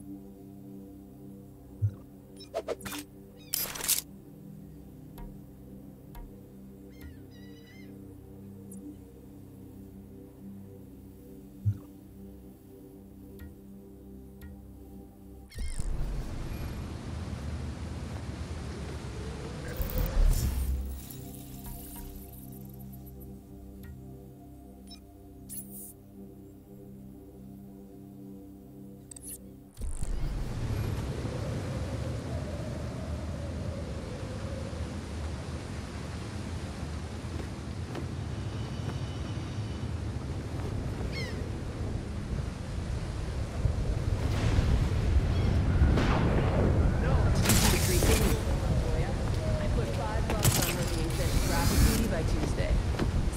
you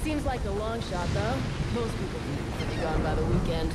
like a long shot, though. Most people will be gone by the weekend.